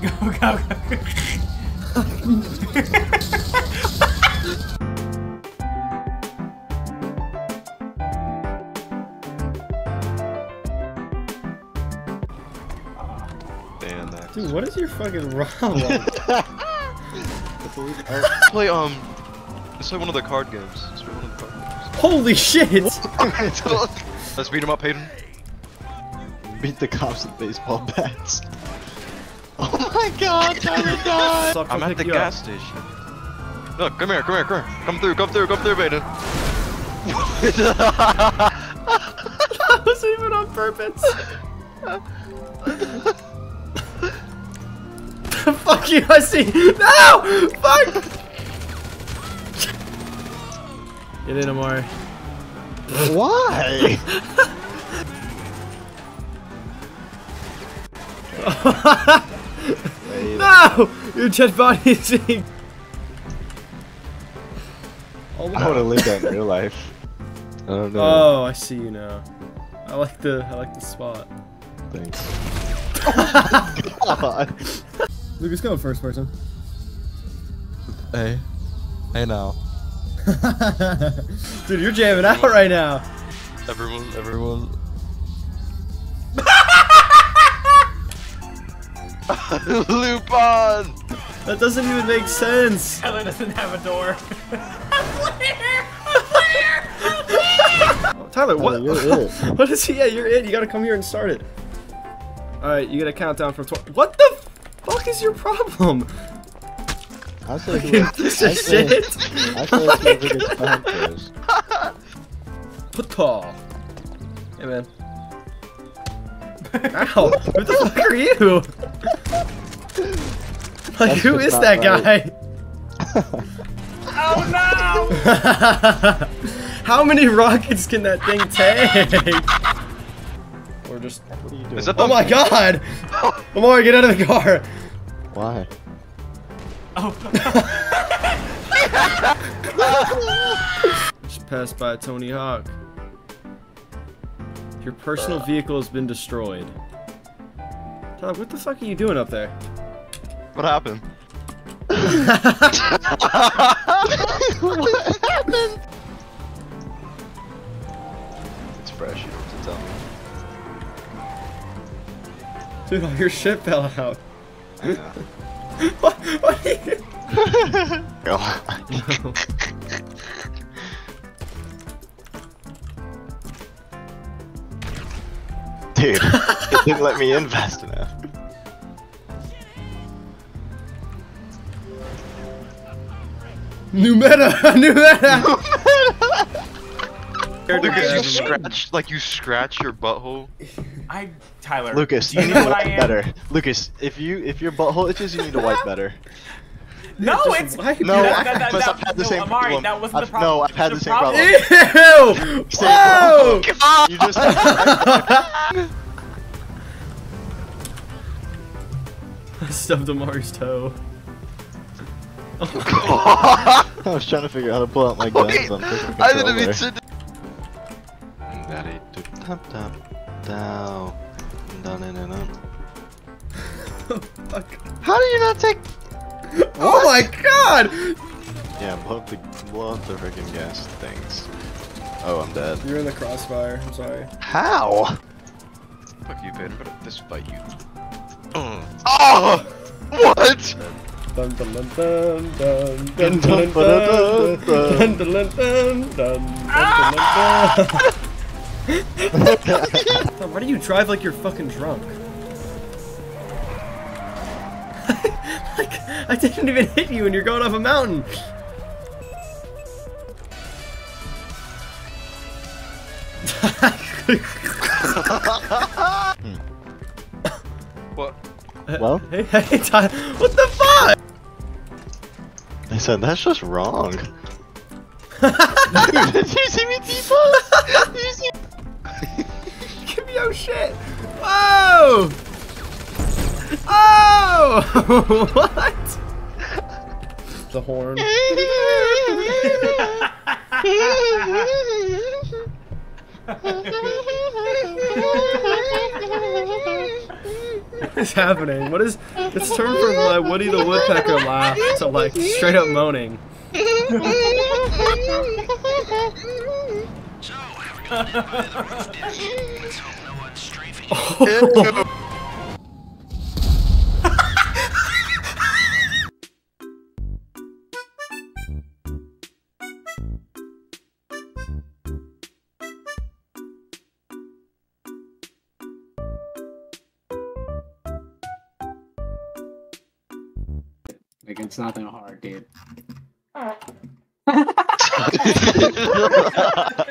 Go, go, go. Damn that. Dude, what is your fucking problem? play um. Let's play one of the card games. Let's play one of the card games. Holy shit! Let's beat him up, Hayden. Beat the cops with baseball bats. Oh my god, Tyler died! Suck, I'm at the pick you up. gas station. Look, come here, come here, come here. Come through, come through, come through, Hayden. That wasn't even on purpose. Fuck you, I see. No! Fuck! Get in, Amari. Why? No! Your dead body is being. Oh, I would have lived that in real life. I don't know. oh, I see you now. I like the I like the spot. Thanks. God. Lucas, go first person. Hey. Hey now. Dude, you're jamming out right now. Everyone, everyone. Lupin! That doesn't even make sense. Tyler doesn't have a door. Tyler, what? Tyler, you're it. what is he? Yeah, you're it. You gotta come here and start it. All right, you gotta count down from 20. What the fuck is your problem? I say Fucking who piece I say- shit. I say whoever gets behind first. Pata. Hey man. Ow! Who the fuck are you? Like, That's who just is not that right. guy? oh no! How many rockets can that thing take? Or just. What are you doing? Is that oh the Oh my god! Amari, get out of the car! Why? no! Oh. Just passed by Tony Hawk. Your personal vehicle has been destroyed. Todd, what the fuck are you doing up there? What happened? what happened? It's fresh, you don't have to tell me. Dude, all your shit fell out. Yeah. what, what are you Go. Dude, it didn't let me in fast enough. New meta! New meta! Lucas, you scratch like you scratch your butthole. I, Tyler. Lucas, you you need to wipe better. Lucas, if you if your butthole itches, you need to wipe better. No, it's wipe No, it that, I that, that, must that, have had the no, same Amari, problem. that wasn't I've- problem. no, I've had the same problem. Ew! Same Whoa! You just I stubbed Amari's toe. I was trying to figure out how to pull out my guns Wait, on freaking I didn't mean controller. to. Daddy, do tap tap down, down and and up. Fuck. How do you not take? Oh my god! Yeah, blow up the blow up the freaking gas things. Oh, I'm dead. You're in the crossfire, I'm sorry. How? Fuck you, Peyton. I'm gonna fight you. Oh! What? Dun dun dun dun dun Dun, dun dun, dun ba-da-dun, dun dun dun dun dun dun dun dun. Why do you drive like you're fucking drunk? like, I didn't even hit you and you're going off a mountain. What? Well? hey, hey, Ty, what the fuck? I said that's just wrong. Did you see me T-pose? Did you see? Give me your shit. Whoa! Oh! what? The horn. What is happening? What is? It's turned from my Woody the Woodpecker laugh to like straight up moaning. Like it's nothing hard, dude.